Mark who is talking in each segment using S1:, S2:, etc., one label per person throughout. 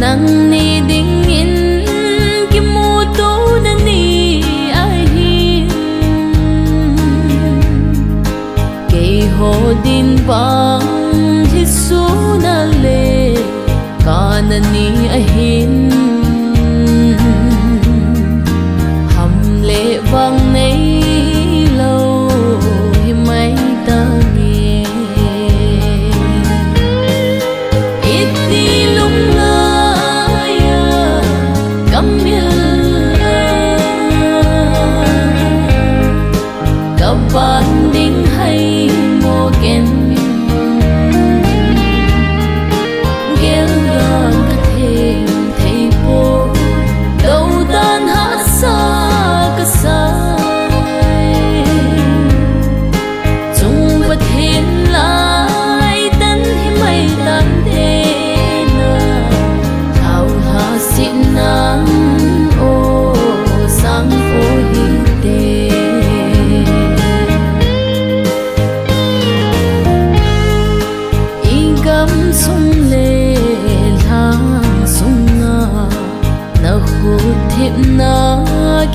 S1: nang ni ding in kimuto na ni ahin kay ho din bang jisu na le kana ni ahin hamle bang na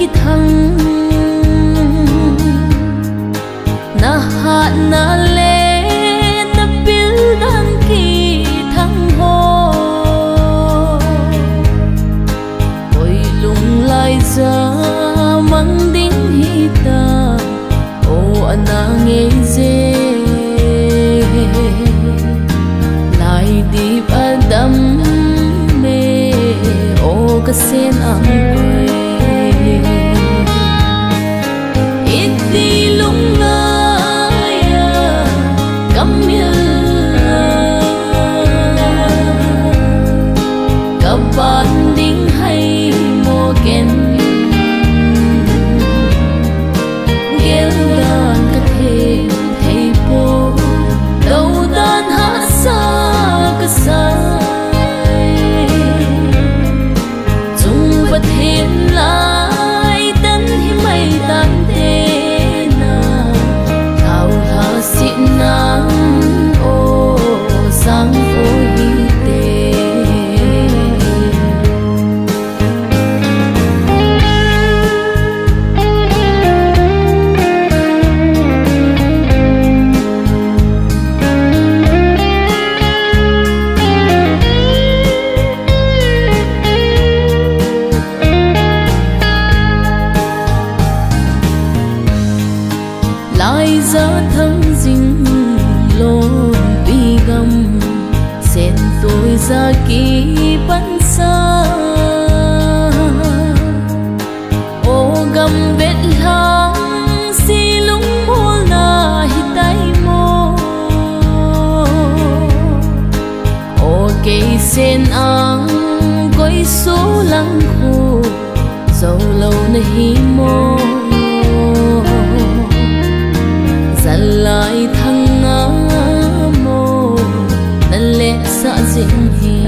S1: ki thăng na ha na le lại giá thắng dinh lồn tuy gầm sen tôi ra kỳ bắn xa. Ô gầm vết lang xi lúng mua là hi tay mô. Ô cây sen ang coi số lăng khô, dầu lâu nay hi mô. Lại thăng